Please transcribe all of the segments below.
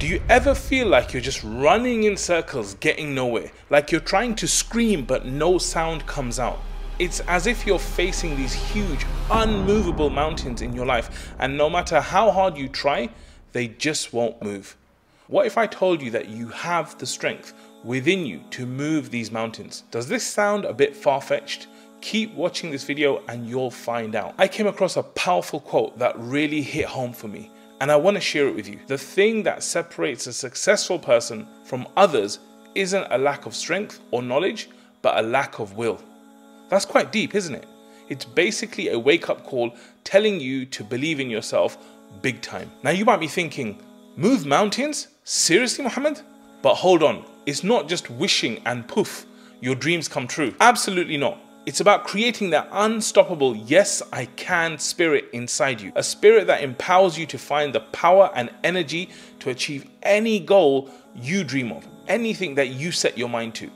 Do you ever feel like you're just running in circles, getting nowhere? Like you're trying to scream but no sound comes out? It's as if you're facing these huge, unmovable mountains in your life, and no matter how hard you try, they just won't move. What if I told you that you have the strength within you to move these mountains? Does this sound a bit far fetched? Keep watching this video and you'll find out. I came across a powerful quote that really hit home for me and I want to share it with you. The thing that separates a successful person from others isn't a lack of strength or knowledge, but a lack of will. That's quite deep, isn't it? It's basically a wake up call telling you to believe in yourself big time. Now, you might be thinking, move mountains? Seriously, Muhammad? But hold on, it's not just wishing and poof, your dreams come true. Absolutely not. It's about creating that unstoppable yes I can spirit inside you. A spirit that empowers you to find the power and energy to achieve any goal you dream of, anything that you set your mind to.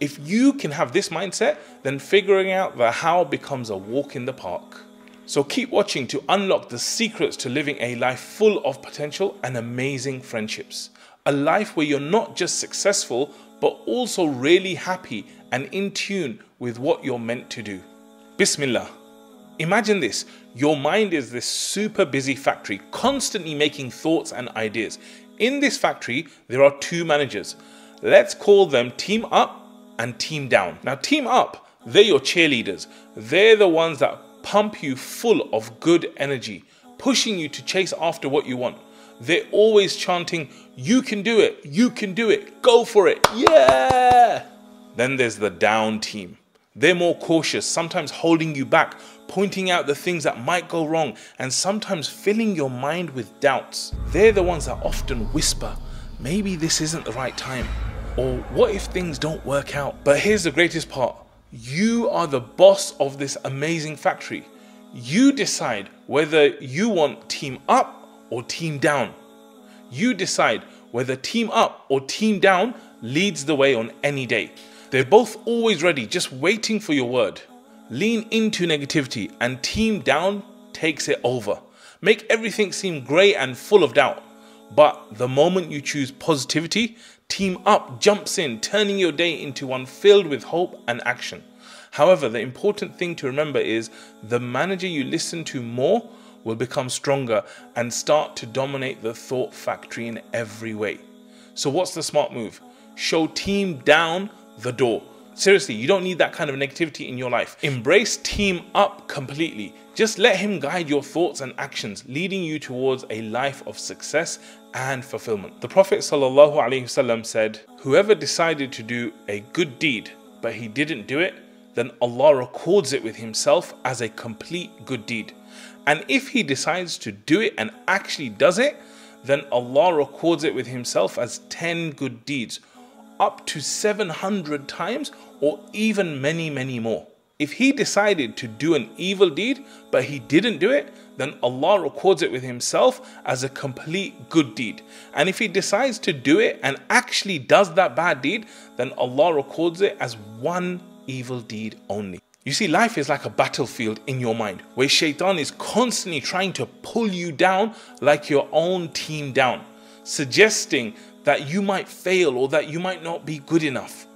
If you can have this mindset, then figuring out the how becomes a walk in the park. So keep watching to unlock the secrets to living a life full of potential and amazing friendships. A life where you're not just successful, but also really happy and in tune with what you're meant to do. Bismillah. Imagine this your mind is this super busy factory, constantly making thoughts and ideas. In this factory, there are two managers. Let's call them Team Up and Team Down. Now, Team Up, they're your cheerleaders. They're the ones that pump you full of good energy, pushing you to chase after what you want. They're always chanting, You can do it, you can do it, go for it, yeah! Then there's the down team. They're more cautious, sometimes holding you back, pointing out the things that might go wrong, and sometimes filling your mind with doubts. They're the ones that often whisper, maybe this isn't the right time, or what if things don't work out? But here's the greatest part you are the boss of this amazing factory. You decide whether you want team up or team down. You decide whether team up or team down leads the way on any day. They're both always ready, just waiting for your word. Lean into negativity and team down takes it over. Make everything seem grey and full of doubt. But the moment you choose positivity, team up jumps in, turning your day into one filled with hope and action. However, the important thing to remember is the manager you listen to more will become stronger and start to dominate the thought factory in every way. So, what's the smart move? Show team down the door. Seriously, you don't need that kind of negativity in your life. Embrace team up completely. Just let him guide your thoughts and actions, leading you towards a life of success and fulfillment. The Prophet ﷺ said, Whoever decided to do a good deed, but he didn't do it, then Allah records it with himself as a complete good deed. And if he decides to do it and actually does it, then Allah records it with himself as 10 good deeds up to 700 times or even many, many more. If he decided to do an evil deed but he didn't do it, then Allah records it with himself as a complete good deed. And if he decides to do it and actually does that bad deed, then Allah records it as one evil deed only. You see, life is like a battlefield in your mind where shaitan is constantly trying to pull you down like your own team down, suggesting that you might fail or that you might not be good enough.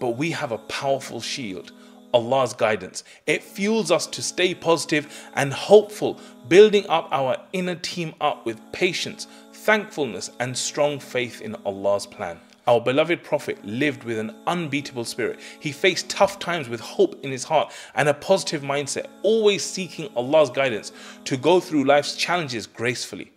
But we have a powerful shield, Allah's guidance. It fuels us to stay positive and hopeful, building up our inner team up with patience, thankfulness, and strong faith in Allah's plan. Our beloved Prophet lived with an unbeatable spirit. He faced tough times with hope in his heart and a positive mindset, always seeking Allah's guidance to go through life's challenges gracefully.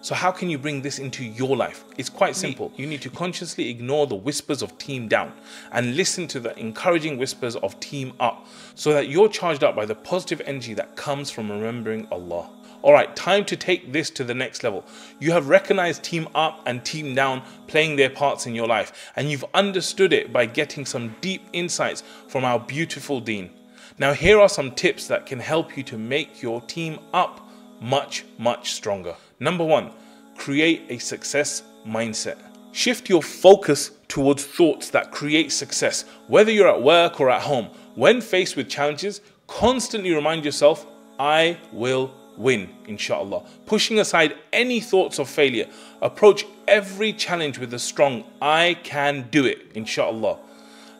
So how can you bring this into your life? It's quite simple. You need to consciously ignore the whispers of team down and listen to the encouraging whispers of team up so that you're charged up by the positive energy that comes from remembering Allah. Alright, time to take this to the next level. You have recognized team up and team down playing their parts in your life and you've understood it by getting some deep insights from our beautiful Deen. Now here are some tips that can help you to make your team up much, much stronger. Number one, create a success mindset. Shift your focus towards thoughts that create success, whether you're at work or at home. When faced with challenges, constantly remind yourself, I will win, inshallah. Pushing aside any thoughts of failure, approach every challenge with a strong, I can do it, inshallah.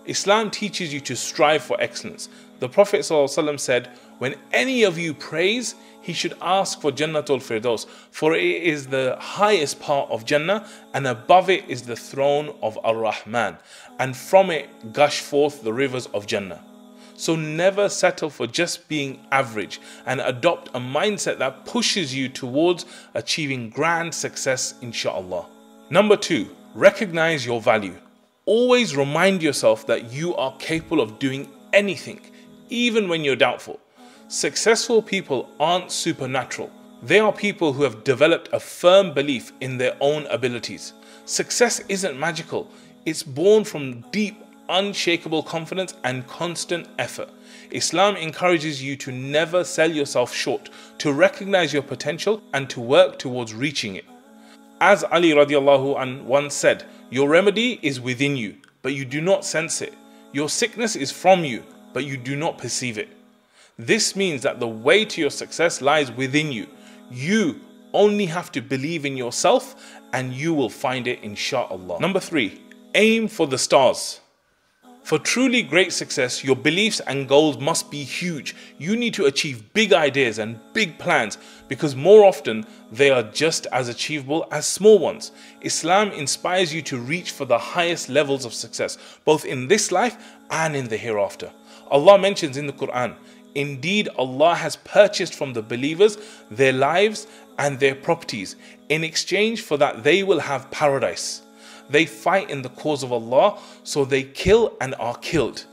Islam teaches you to strive for excellence. The Prophet ﷺ said, When any of you prays, he should ask for Jannah Jannatul Firdaus, for it is the highest part of Jannah, and above it is the throne of Ar Rahman, and from it gush forth the rivers of Jannah. So never settle for just being average and adopt a mindset that pushes you towards achieving grand success, inshallah. Number two, recognize your value. Always remind yourself that you are capable of doing anything, even when you're doubtful. Successful people aren't supernatural. They are people who have developed a firm belief in their own abilities. Success isn't magical, it's born from deep unshakable confidence and constant effort. Islam encourages you to never sell yourself short, to recognize your potential and to work towards reaching it. As Ali radiallahu an once said, your remedy is within you, but you do not sense it. Your sickness is from you, but you do not perceive it. This means that the way to your success lies within you. You only have to believe in yourself and you will find it inshallah. Number three, aim for the stars. For truly great success, your beliefs and goals must be huge. You need to achieve big ideas and big plans because more often they are just as achievable as small ones. Islam inspires you to reach for the highest levels of success, both in this life and in the hereafter. Allah mentions in the Quran, Indeed, Allah has purchased from the believers their lives and their properties. In exchange for that, they will have paradise. They fight in the cause of Allah, so they kill and are killed.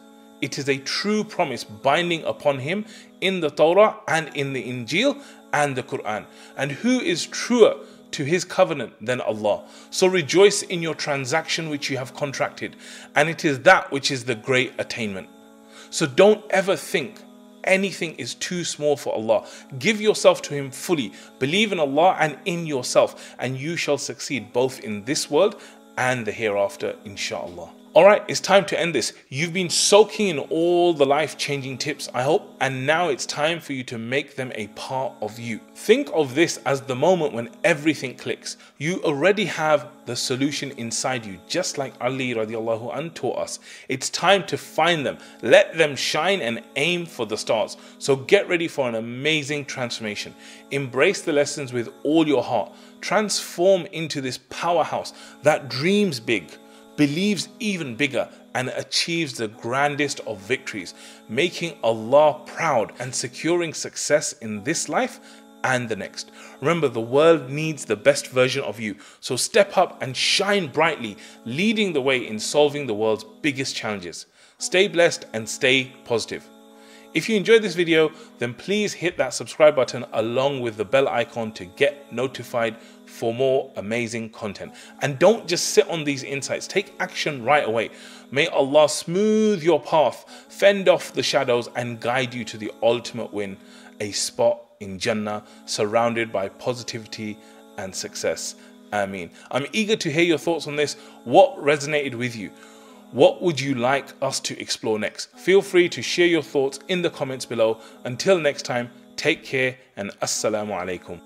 It is a true promise binding upon him in the Torah and in the Injil and the Quran. And who is truer to his covenant than Allah? So rejoice in your transaction which you have contracted, and it is that which is the great attainment. So don't ever think anything is too small for Allah. Give yourself to Him fully. Believe in Allah and in yourself, and you shall succeed both in this world and the hereafter, inshallah. Alright, it's time to end this. You've been soaking in all the life changing tips, I hope, and now it's time for you to make them a part of you. Think of this as the moment when everything clicks. You already have the solution inside you, just like Ali radiallahu an taught us. It's time to find them, let them shine and aim for the stars. So get ready for an amazing transformation. Embrace the lessons with all your heart. Transform into this powerhouse that dreams big believes even bigger and achieves the grandest of victories, making Allah proud and securing success in this life and the next. Remember, the world needs the best version of you, so step up and shine brightly, leading the way in solving the world's biggest challenges. Stay blessed and stay positive. If you enjoyed this video, then please hit that subscribe button along with the bell icon to get notified for more amazing content. And don't just sit on these insights, take action right away. May Allah smooth your path, fend off the shadows, and guide you to the ultimate win a spot in Jannah surrounded by positivity and success. Ameen. I'm eager to hear your thoughts on this. What resonated with you? What would you like us to explore next? Feel free to share your thoughts in the comments below. Until next time, take care and assalamu alaikum.